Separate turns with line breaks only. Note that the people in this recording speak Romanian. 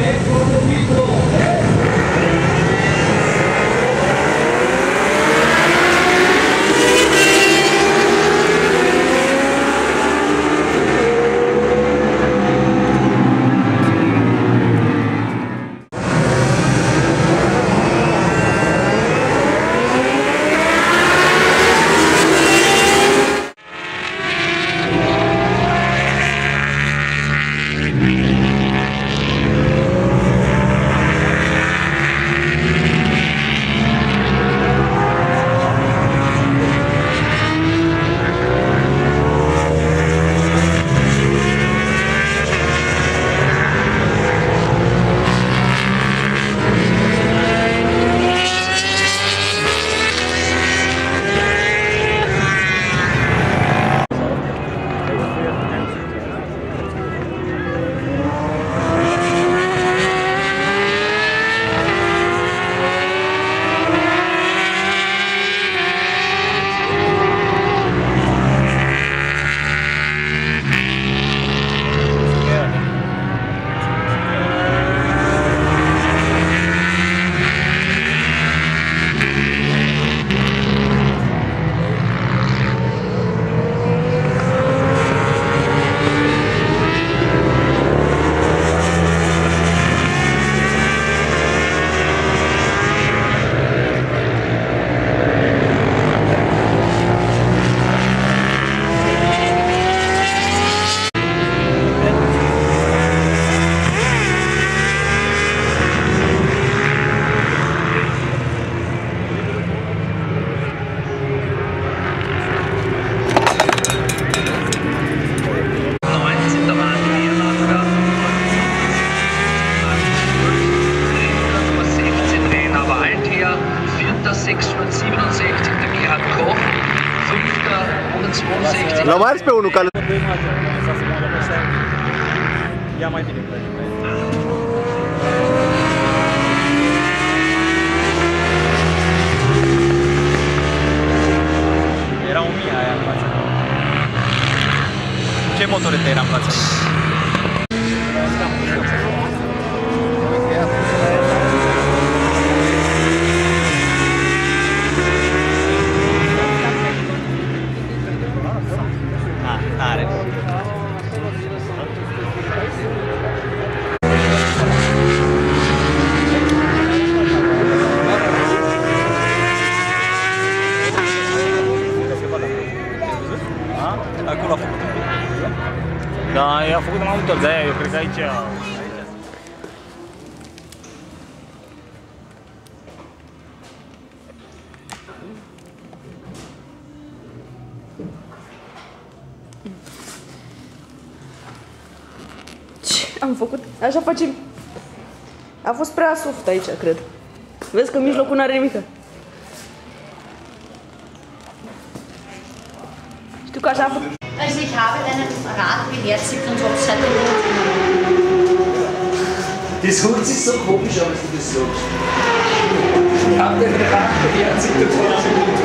Amen. 667, der Gerhard Koch. Fünfter, 162.
L-am mai ars pe unul care...
Ia mai bine. Era o mie aia în față. Ce motorete era în față?
Da, i-a făcut mai multor, de-aia eu cred că aici...
Ce am făcut? Așa facem. A fost prea soft aici, cred. Vezi că în mijlocul n-are nimică. Du kannst einfach.
Also ich habe deinen Rat beherzigt und habe seitdem.
Das Hut ist so komisch, aber du das sagst. Ich habe deinen Rat beherzigt und habe seitdem.